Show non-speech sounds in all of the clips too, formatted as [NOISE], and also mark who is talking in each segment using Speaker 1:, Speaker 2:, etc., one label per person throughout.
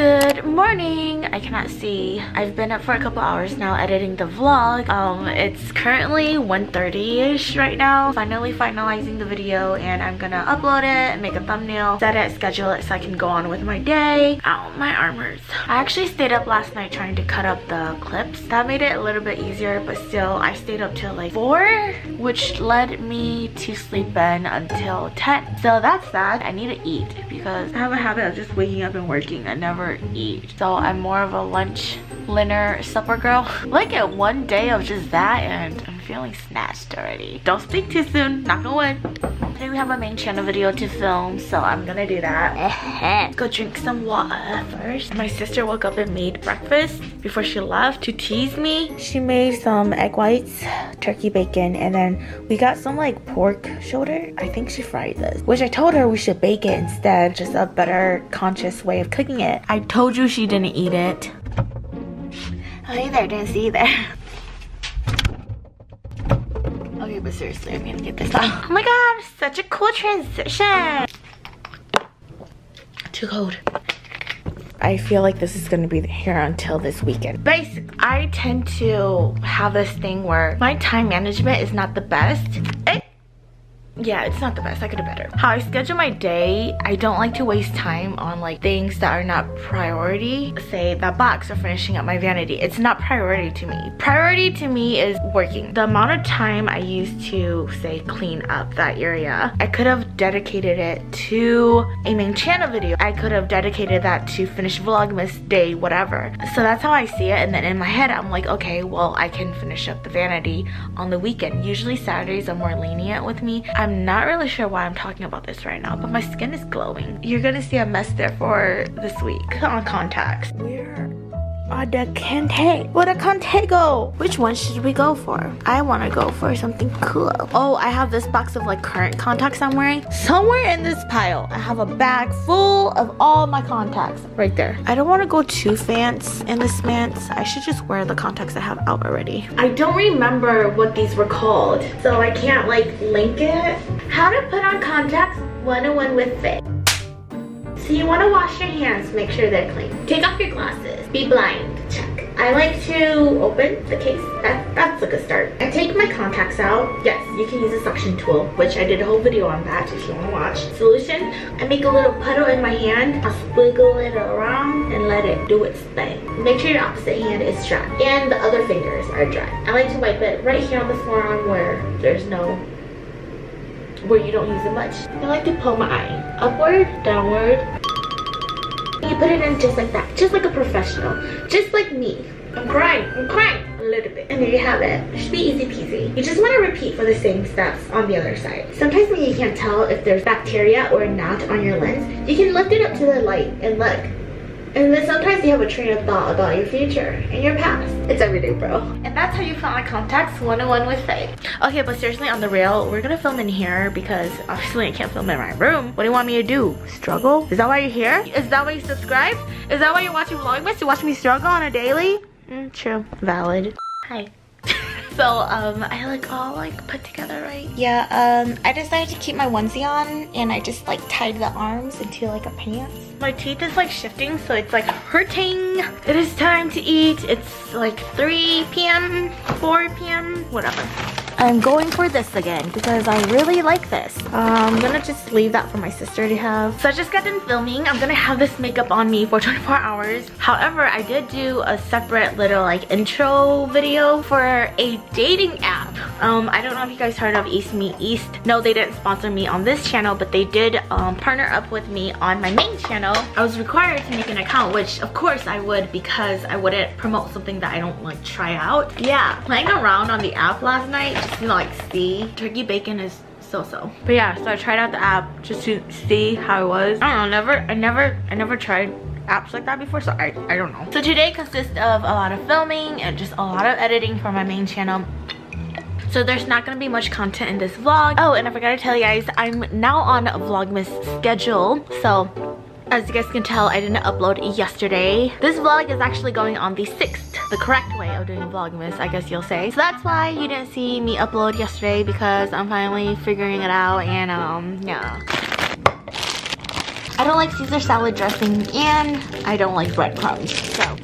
Speaker 1: Good morning. I cannot see. I've been up for a couple hours now editing the vlog. Um, it's currently 1.30ish right now. Finally finalizing the video and I'm gonna upload it, make a thumbnail, set it, schedule it so I can go on with my day. Ow, my arm hurts. I actually stayed up last night trying to cut up the clips. That made it a little bit easier, but still I stayed up till like 4, which led me to sleep in until 10. So that's that. I need to eat because I have a habit of just waking up and working. I never eat. So I'm more of a lunch, dinner, supper girl. Like at one day of just that and I'm feeling snatched already. Don't speak too soon, knock on wood. Today we have a main channel video to film, so I'm gonna do that. [LAUGHS] Go drink some water first. My sister woke up and made breakfast before she left to tease me. She made some egg whites, turkey bacon, and then we got some like pork shoulder. I think she fried this, which I told her we should bake it instead, just a better conscious way of cooking it. I told you she didn't eat it. Oh, there, didn't see there. Okay, but seriously, I'm gonna get this off. Oh my god, such a cool transition. Too cold. I feel like this is gonna be here until this weekend. Basically, I tend to have this thing where my time management is not the best. It yeah, it's not the best. I could do better. How I schedule my day, I don't like to waste time on like things that are not priority. Say that box or finishing up my vanity. It's not priority to me. Priority to me is working. The amount of time I use to say clean up that area, I could have dedicated it to a main channel video. I could have dedicated that to finish Vlogmas day, whatever. So that's how I see it. And then in my head, I'm like, okay, well, I can finish up the vanity on the weekend. Usually Saturdays are more lenient with me. I'm I'm not really sure why I'm talking about this right now, but my skin is glowing. You're gonna see a mess there for this week on contacts. Where are the Kante? Where the Kante go? Which one should we go for? I wanna go for something cool. Oh, I have this box of like current contacts I'm wearing. Somewhere in this pile, I have a bag full of all my contacts right there. I don't wanna go too fancy in this man's. I should just wear the contacts I have out already. I don't remember what these were called, so I can't like link it. How to put on contacts 101 with Fit. So you want to wash your hands, make sure they're clean. Take off your glasses. Be blind. Check. I like to open the case. That, that's a good start. I take my contacts out. Yes, you can use a suction tool, which I did a whole video on that if you want to watch. Solution, I make a little puddle in my hand. I'll squiggle it around and let it do its thing. Make sure your opposite hand is dry and the other fingers are dry. I like to wipe it right here on the forearm where there's no where you don't use it much. I like to pull my eye upward, downward. You put it in just like that, just like a professional, just like me. I'm crying, I'm crying a little bit. And there you have it. It should be easy peasy. You just want to repeat for the same steps on the other side. Sometimes when you can't tell if there's bacteria or not on your lens, you can lift it up to the light and look. And then sometimes you have a train of thought about your future and your past. It's everyday, bro. And that's how you find my contacts 101 with Fei. Okay, but seriously, on the real, we're gonna film in here because obviously I can't film in my room. What do you want me to do? Struggle? Is that why you're here? Is that why you subscribe? Is that why you're watching Vlogmas? To watch me struggle on a daily? Mm, true. Valid. Hi. So um i like all like put together right? Yeah um i decided to keep my onesie on and i just like tied the arms into like a pants my teeth is like shifting so it's like hurting. It is time to eat. It's like 3 p.m 4 p.m whatever I'm going for this again because I really like this. Uh, I'm gonna just leave that for my sister to have. So I just got done filming. I'm gonna have this makeup on me for [LAUGHS] 24 hours. However, I did do a separate little like intro video for a dating app. Um, I don't know if you guys heard of East Meet East. No, they didn't sponsor me on this channel, but they did um, partner up with me on my main channel. I was required to make an account, which of course I would because I wouldn't promote something that I don't like try out. Yeah, playing around on the app last night like see. Turkey bacon is so-so. But yeah, so I tried out the app just to see how it was. I don't know, never, I never, I never tried apps like that before so I, I don't know. So today consists of a lot of filming and just a lot of editing for my main channel. So there's not gonna be much content in this vlog. Oh, and I forgot to tell you guys, I'm now on a Vlogmas schedule. So as you guys can tell, I didn't upload yesterday. This vlog is actually going on the 6th, the correct way of doing Vlogmas, I guess you'll say. So that's why you didn't see me upload yesterday because I'm finally figuring it out and um, yeah. I don't like Caesar salad dressing and I don't like breadcrumbs, so.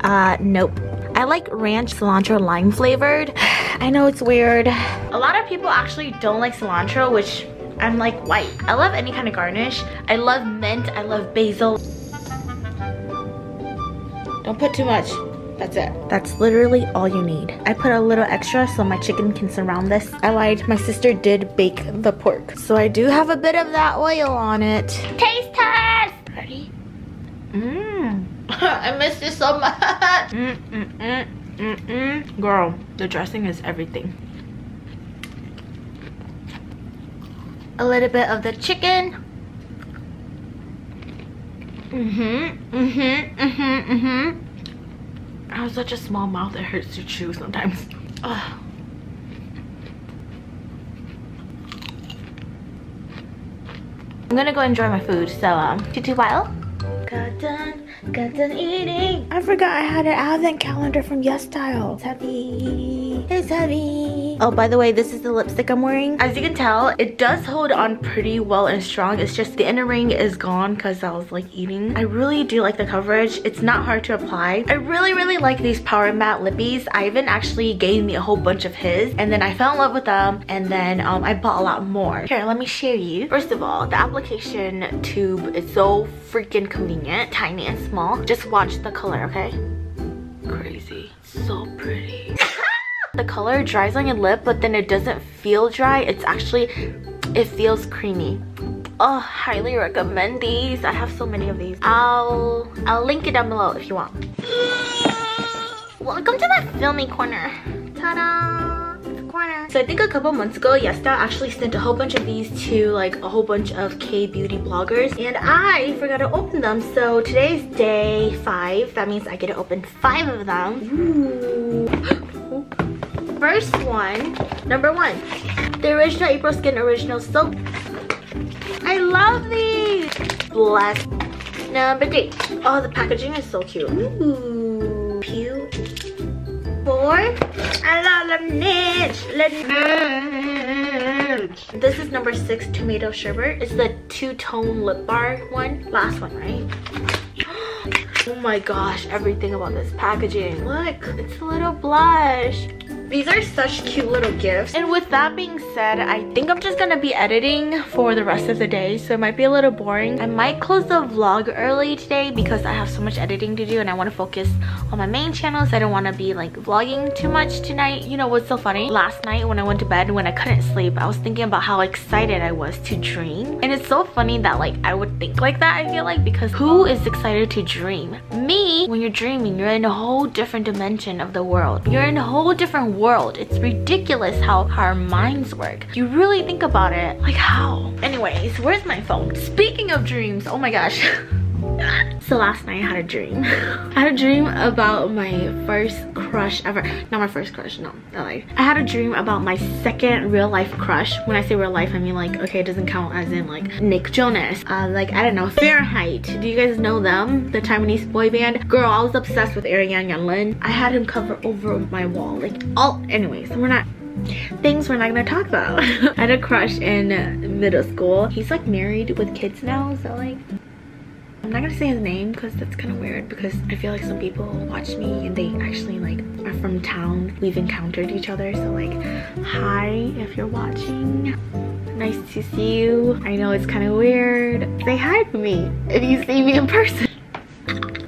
Speaker 1: Uh, nope. I like ranch cilantro lime flavored. [SIGHS] I know it's weird. A lot of people actually don't like cilantro, which I'm like white. I love any kind of garnish. I love mint, I love basil. Don't put too much. That's it. That's literally all you need. I put a little extra so my chicken can surround this. I lied, my sister did bake the pork. So I do have a bit of that oil on it. Taste test! Ready? Mmm. [LAUGHS] I miss you so much. Mm, mm, mm, mm, mm. Girl, the dressing is everything. A little bit of the chicken. Mm-hmm, mm-hmm, mm-hmm, mm-hmm. I have such a small mouth, it hurts to chew sometimes. [LAUGHS] Ugh. I'm gonna go enjoy my food, so um, too while. Got done, got done eating. I forgot I had an advent calendar from YesStyle. It's heavy, it's heavy. Oh, by the way, this is the lipstick I'm wearing. As you can tell, it does hold on pretty well and strong. It's just the inner ring is gone because I was like eating. I really do like the coverage. It's not hard to apply. I really, really like these Powermatte Lippies. Ivan actually gave me a whole bunch of his and then I fell in love with them and then um, I bought a lot more. Here, let me show you. First of all, the application tube is so freaking convenient, tiny and small. Just watch the color, okay? Crazy, so pretty. [LAUGHS] the color dries on your lip, but then it doesn't feel dry. It's actually, it feels creamy. Oh, highly recommend these. I have so many of these. I'll, I'll link it down below if you want. [GASPS] Welcome to the filmy corner. Ta-da! Corner. So I think a couple months ago, YesStyle actually sent a whole bunch of these to like a whole bunch of K-beauty bloggers and I forgot to open them. So today's day five. That means I get to open five of them. Ooh. [GASPS] First one, number one, the original April Skin Original Soap. I love these. Bless. Number three. Oh, the packaging is so cute. Ooh. Pew four. I love Laneige. Laneige. This is number six tomato sherbet. It's the two-tone lip bar one. Last one, right? [GASPS] Oh my gosh, everything about this packaging. Look, it's a little blush. These are such cute little gifts. And with that being said, I think I'm just gonna be editing for the rest of the day. So it might be a little boring. I might close the vlog early today because I have so much editing to do and I wanna focus on my main channel. So I don't wanna be like vlogging too much tonight. You know what's so funny? Last night when I went to bed, when I couldn't sleep, I was thinking about how excited I was to dream. And it's so funny that like I would think like that, I feel like, because who is excited to dream? Me, when you're dreaming, you're in a whole different dimension of the world. You're in a whole different world. It's ridiculous how our minds work. You really think about it, like how? Anyways, where's my phone? Speaking of dreams, oh my gosh. [LAUGHS] so last night I had a dream. [LAUGHS] I had a dream about my first crush ever. Not my first crush, no. Like, I had a dream about my second real life crush. When I say real life, I mean like, okay, it doesn't count as in like Nick Jonas. Uh, like, I don't know, Fahrenheit. Do you guys know them? The Taiwanese boy band? Girl, I was obsessed with Ariana Yanlin. I had him cover over my wall. Like, all, anyways, we're not things we're not gonna talk about. [LAUGHS] I had a crush in middle school. He's like married with kids now, so like I'm not gonna say his name because that's kind of weird because I feel like some people watch me and they actually like are from town. We've encountered each other so like hi if you're watching. Nice to see you. I know it's kind of weird. Say hi to me if you see me in person.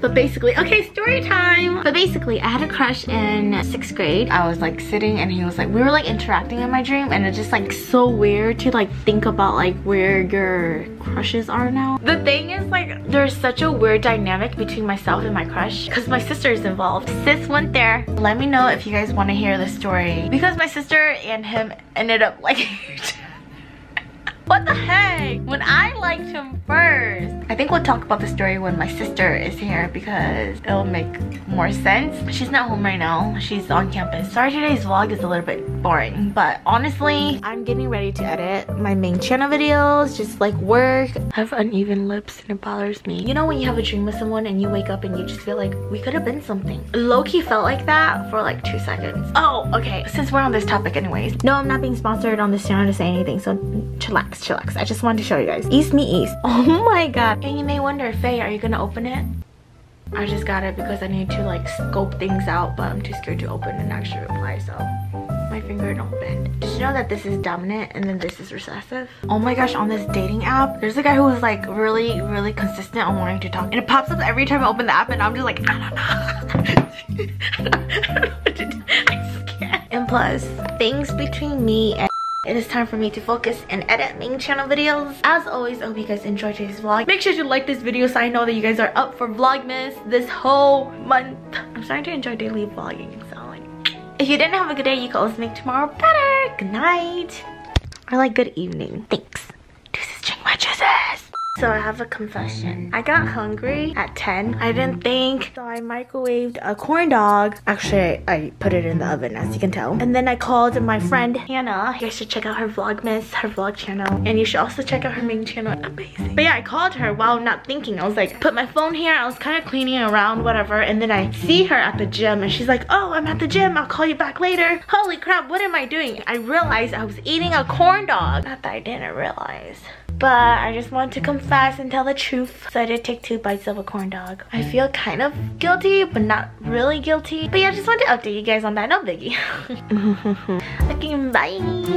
Speaker 1: But basically, okay, story time. But basically, I had a crush in sixth grade. I was like sitting and he was like, we were like interacting in my dream and it's just like so weird to like think about like where your crushes are now. The thing is like, there's such a weird dynamic between myself and my crush because my sister is involved. Sis went there. Let me know if you guys want to hear the story because my sister and him ended up like [LAUGHS] What the heck? When I liked him first. I think we'll talk about the story when my sister is here because it'll make more sense. She's not home right now. She's on campus. Sorry today's vlog is a little bit boring. But honestly, I'm getting ready to edit my main channel videos. Just like work. I have uneven lips and it bothers me. You know when you have a dream with someone and you wake up and you just feel like we could have been something. Low-key felt like that for like two seconds. Oh, okay. Since we're on this topic anyways. No, I'm not being sponsored on this channel to say anything. So chillax. Chillax. I just wanted to show you guys. East Meet East. [LAUGHS] Oh my god. And you may wonder, Fei, are you gonna open it? I just got it because I need to like scope things out, but I'm too scared to open and actually reply, so my finger don't bend. Did you know that this is dominant and then this is recessive? Oh my gosh, on this dating app, there's a guy who is like really, really consistent on wanting to talk. And it pops up every time I open the app and I'm just like, [LAUGHS] I don't know. [LAUGHS] I don't. And plus, things between me and it is time for me to focus and edit main channel videos. As always, I hope you guys enjoyed today's vlog. Make sure to like this video so I know that you guys are up for Vlogmas this whole month. I'm starting to enjoy daily vlogging, so like, if you didn't have a good day, you can always make tomorrow better. Good night. Or like good evening. Thanks. Deuces, ching. So I have a confession. I got hungry at 10. I didn't think, so I microwaved a corn dog. Actually, I put it in the oven as you can tell. And then I called my friend Hannah. You guys should check out her Vlogmas, her vlog channel. And you should also check out her main channel. Amazing. But yeah, I called her while not thinking. I was like, put my phone here. I was kind of cleaning around, whatever. And then I see her at the gym and she's like, oh, I'm at the gym. I'll call you back later. Holy crap, what am I doing? I realized I was eating a corn dog. Not that I didn't realize but I just want to confess and tell the truth. So I did take two bites of a corn dog. I mm. feel kind of guilty, but not really guilty. But yeah, I just wanted to update you guys on that. No biggie. [LAUGHS] [LAUGHS] okay, bye.